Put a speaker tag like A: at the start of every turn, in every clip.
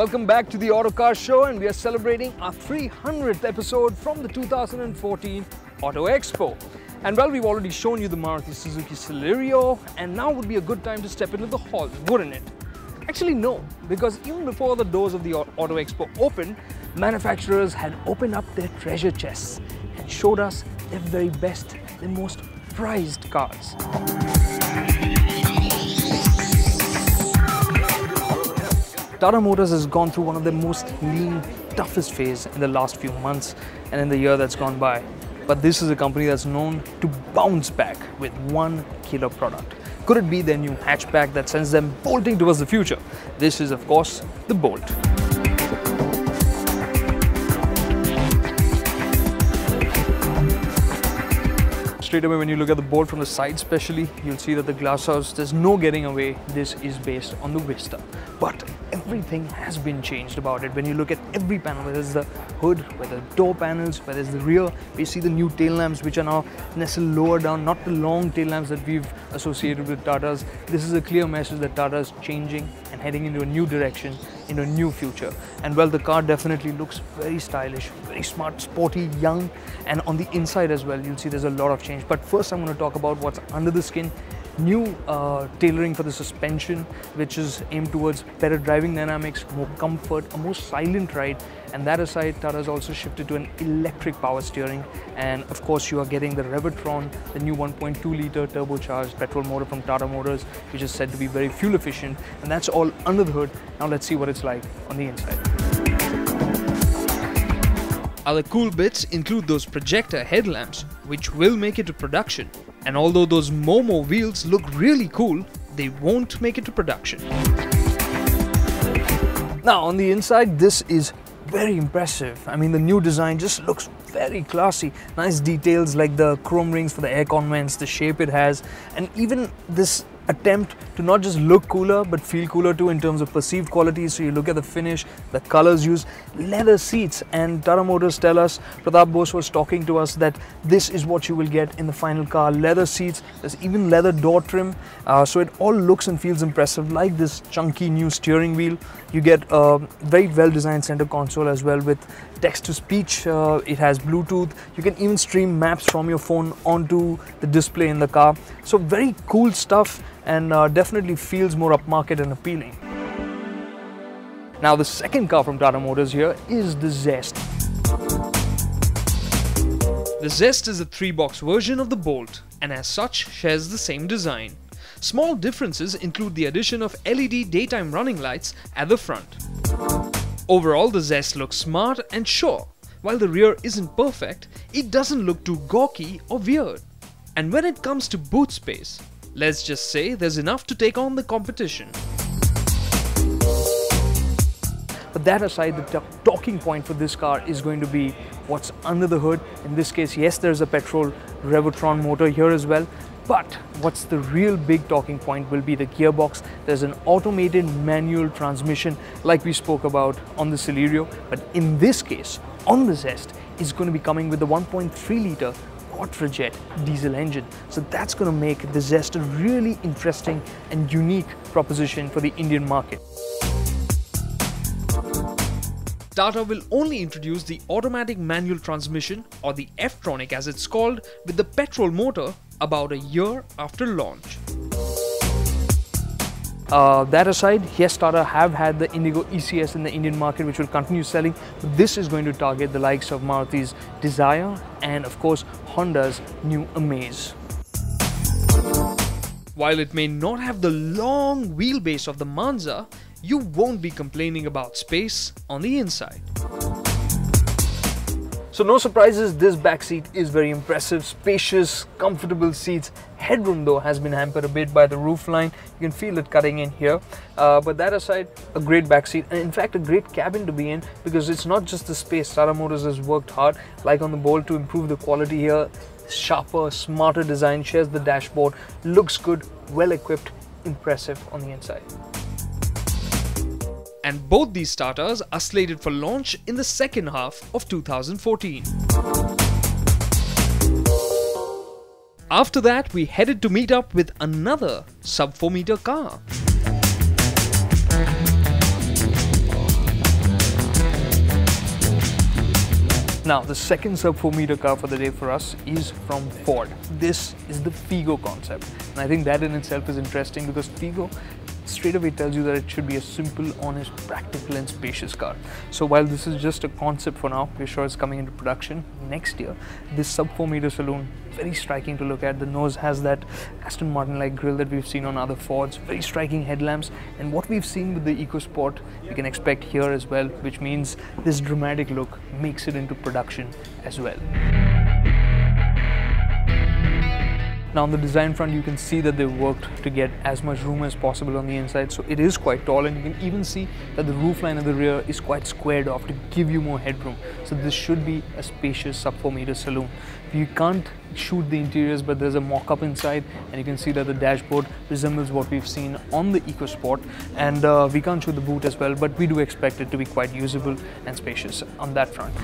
A: Welcome back to the Autocar Show, and we are celebrating our 300th episode from the 2014 Auto Expo. And well, we've already shown you the Maruti Suzuki Celerio, and now would be a good time to step into the hall, wouldn't it? Actually, no, because even before the doors of the Auto Expo opened, manufacturers had opened up their treasure chests and showed us their very best, their most prized cars. Tata Motors has gone through one of the most lean, toughest phase in the last few months and in the year that's gone by. But this is a company that's known to bounce back with one killer product. Could it be their new hatchback that sends them bolting towards the future? This is, of course, the Bolt. Straight away when you look at the bolt from the side especially you'll see that the glass house there's no getting away. This is based on the Vista. But everything has been changed about it. When you look at every panel whether it's the hood whether the door panels whether it's the rear we see the new tail lamps which are now nestled lower down not the long tail lamps that we've associated with Tata's. This is a clear message that Tata is changing and heading into a new direction in a new future. And well the car definitely looks very stylish very smart sporty young. And on the inside as well you'll see there's a lot of change. But first I'm going to talk about what's under the skin new uh, tailoring for the suspension which is aimed towards better driving dynamics more comfort a more silent ride. And that aside Tata has also shifted to an electric power steering. And of course you are getting the Revotron the new 1.2 litre turbocharged petrol motor from Tata Motors which is said to be very fuel efficient. And that's all under the hood. Now let's see what it's like on the inside. Other cool bits include those projector headlamps, which will make it to production. And although those Momo wheels look really cool, they won't make it to production. Now on the inside, this is very impressive. I mean, the new design just looks very classy. Nice details like the chrome rings for the aircon vents, the shape it has, and even this attempt to not just look cooler but feel cooler too in terms of perceived quality. So you look at the finish, the colors used, leather seats, and Tata Motors tell us, Pratap Bose was talking to us that this is what you will get in the final car. Leather seats, there's even leather door trim, uh, so it all looks and feels impressive like this chunky new steering wheel. You get a very well designed center console as well with text to speech, uh, it has Bluetooth, you can even stream maps from your phone onto the display in the car. So very cool stuff and uh, definitely feels more upmarket and appealing. Now the second car from Tata Motors here is the Zest. The Zest is a three-box version of the Bolt and as such shares the same design. Small differences include the addition of LED daytime running lights at the front. Overall, the Zest looks smart and sure. While the rear isn't perfect, it doesn't look too gawky or weird. And when it comes to boot space, let's just say there's enough to take on the competition. But that aside, the talking point for this car is going to be what's under the hood. In this case, yes, there's a petrol Revotron motor here as well, but what's the real big talking point will be the gearbox. There's an automated manual transmission like we spoke about on the Celerio. But in this case, on the Zest, is going to be coming with the 1.3 litre quadrajet diesel engine. So that's going to make the Zest a really interesting and unique proposition for the Indian market. Tata will only introduce the automatic manual transmission or the F-Tronic as it's called with the petrol motor about a year after launch. Uh, that aside, yes, Tata have had the Indigo ECS in the Indian market, which will continue selling. But This is going to target the likes of Maruti's Dzire and, of course, Honda's new Amaze. While it may not have the long wheelbase of the Manza, you won't be complaining about space on the inside. So no surprises, this back seat is very impressive, spacious, comfortable seats. Headroom though has been hampered a bit by the roofline. You can feel it cutting in here. Uh, but that aside, a great back seat and in fact a great cabin to be in because it's not just the space. Tata Motors has worked hard like on the Bolt to improve the quality here. Sharper, smarter design, shares the dashboard, looks good, well equipped, impressive on the inside and both these starters are slated for launch in the second half of 2014. After that, we headed to meet up with another sub 4 meter car. Now, the second sub 4 meter car for the day for us is from Ford. This is the Figo concept. And I think that in itself is interesting because Figo straight away tells you that it should be a simple, honest, practical and spacious car. So while this is just a concept for now, we're sure it's coming into production next year. This sub 4 meter saloon, very striking to look at. The nose has that Aston Martin like grille that we've seen on other Fords, very striking headlamps and what we've seen with the EcoSport you can expect here as well, which means this dramatic look makes it into production as well. Now on the design front you can see that they worked to get as much room as possible on the inside so it is quite tall and you can even see that the roofline at the rear is quite squared off to give you more headroom. So this should be a spacious sub 4 meter saloon. You can't shoot the interiors but there's a mock-up inside and you can see that the dashboard resembles what we've seen on the EcoSport and uh, we can't shoot the boot as well but we do expect it to be quite usable and spacious on that front.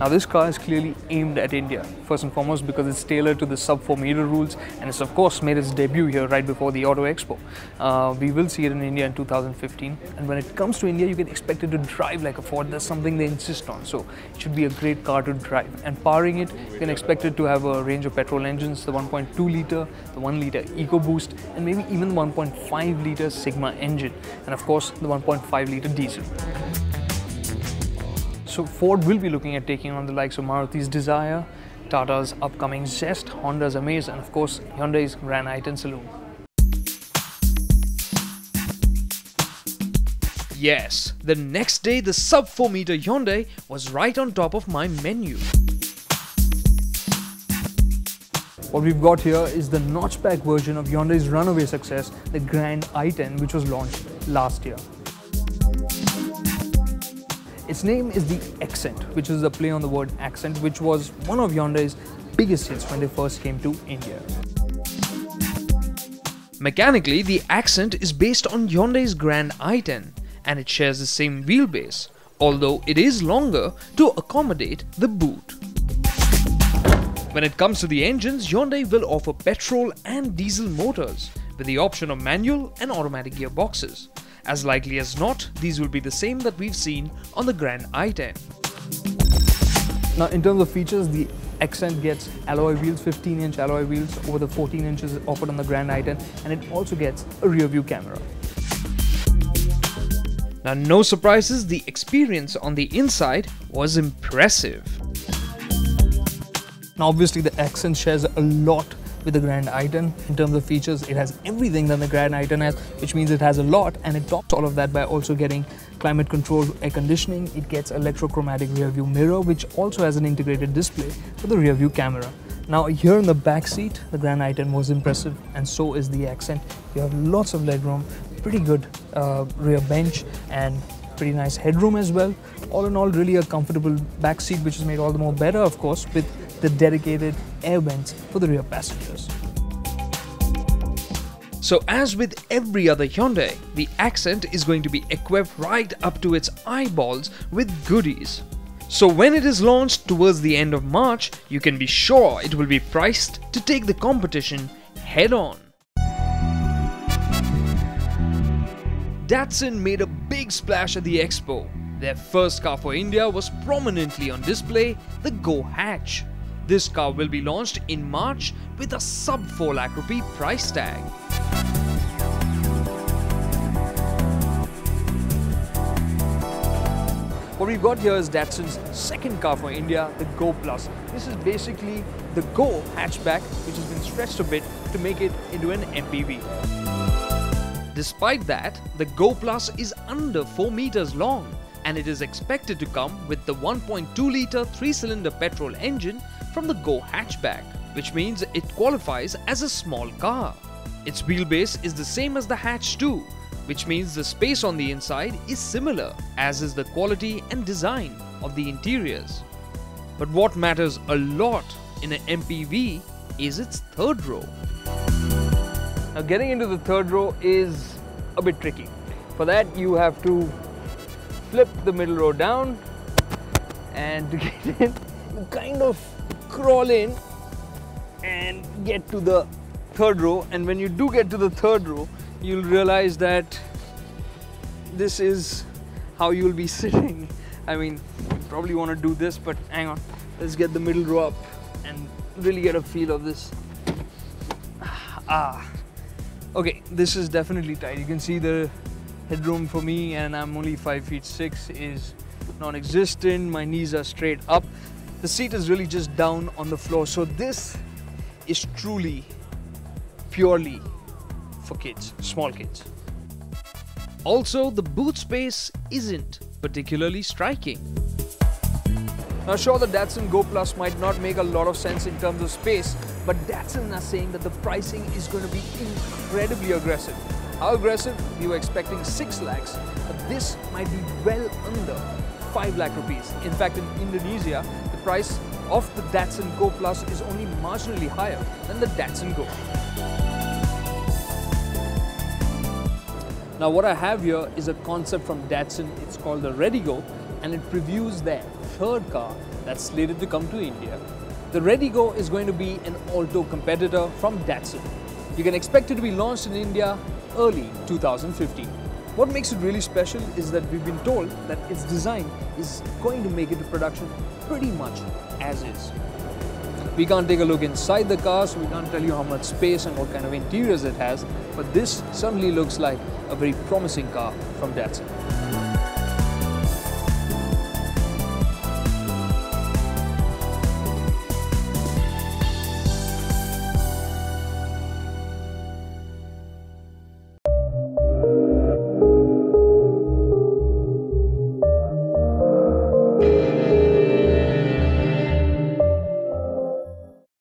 A: Now this car is clearly aimed at India, first and foremost because it's tailored to the sub 4 meter rules and it's of course made its debut here right before the Auto Expo. Uh, we will see it in India in 2015 and when it comes to India you can expect it to drive like a Ford, that's something they insist on. So it should be a great car to drive and powering it you can expect it to have a range of petrol engines, the 1.2 litre, the 1 litre EcoBoost and maybe even the 1.5 litre Sigma engine and of course the 1.5 litre diesel. So Ford will be looking at taking on the likes of Maruti's Dzire, Tata's upcoming Zest, Honda's Amaze and of course Hyundai's Grand i10 Saloon.
B: Yes, the next day the sub 4 meter Hyundai was right on top of my menu.
A: What we've got here is the notchback version of Hyundai's runaway success, the Grand i10 which was launched last year. Its name is the Xcent, which is a play on the word accent, which was one of Hyundai's biggest hits when they first came to India.
B: Mechanically, the Xcent is based on Hyundai's Grand i10 and it shares the same wheelbase, although it is longer to accommodate the boot. When it comes to the engines, Hyundai will offer petrol and diesel motors with the option of manual and automatic gearboxes. As likely as not, these will be the same that we've seen on the Grand i10.
A: Now in terms of features, the Xcent gets alloy wheels, 15 inch alloy wheels over the 14 inches offered on the Grand i10 and it also gets a rear view camera.
B: Now no surprises, the experience on the inside was impressive.
A: Now obviously the Xcent shares a lot with the Grand i10 in terms of features. It has everything that the Grand i10 has, which means it has a lot and it tops all of that by also getting climate control air conditioning. It gets electrochromatic rear view mirror, which also has an integrated display for the rear view camera. Now here in the back seat, the Grand i10 was impressive and so is the Xcent. You have lots of legroom, pretty good uh, rear bench and pretty nice headroom as well. All in all, really a comfortable back seat, which is made all the more better, of course, with the dedicated air vents for the rear passengers.
B: So as with every other Hyundai, the Xcent is going to be equipped right up to its eyeballs with goodies. So when it is launched towards the end of March, you can be sure it will be priced to take the competition head on. Datsun made a big splash at the expo. Their first car for India was prominently on display, the Go Hatch. This car will be launched in March with a sub 4 lakh rupee price tag.
A: What we've got here is Datsun's second car for India, the Go Plus. This is basically the Go hatchback, which has been stretched a bit to make it into an MPV.
B: Despite that, the Go Plus is under 4 meters long and it is expected to come with the 1.2 litre 3-cylinder petrol engine from the Go hatchback, which means it qualifies as a small car. Its wheelbase is the same as the Hatch 2, which means the space on the inside is similar, as is the quality and design of the interiors. But what matters a lot in an MPV is its third row.
A: Now getting into the third row is a bit tricky. For that you have to flip the middle row down and to get in you kind of crawl in and get to the third row and when you do get to the third row you'll realize that this is how you'll be sitting I mean, you probably want to do this, but hang on. Let's get the middle row up and really get a feel of this. Ah. Okay, this is definitely tight. You can see the headroom for me and I'm only 5 feet 6 is non-existent. My knees are straight up. The seat is really just down on the floor. So this is truly, purely for kids, small kids.
B: Also, the boot space isn't particularly striking.
A: Now sure the Datsun Go Plus might not make a lot of sense in terms of space, but Datsun are saying that the pricing is going to be incredibly aggressive. How aggressive? We were expecting 6 lakhs, but this might be well under 5 lakh rupees. In fact, in Indonesia, the price of the Datsun Go Plus is only marginally higher than the Datsun Go. Now what I have here is a concept from Datsun, it's called the Redigo and it previews their third car that's slated to come to India. The Redigo is going to be an Alto competitor from Datsun. You can expect it to be launched in India early 2015. What makes it really special is that we've been told that its design is going to make it to production pretty much as is. We can't take a look inside the car, so we can't tell you how much space and what kind of interiors it has, but this certainly looks like a very promising car from Datsun.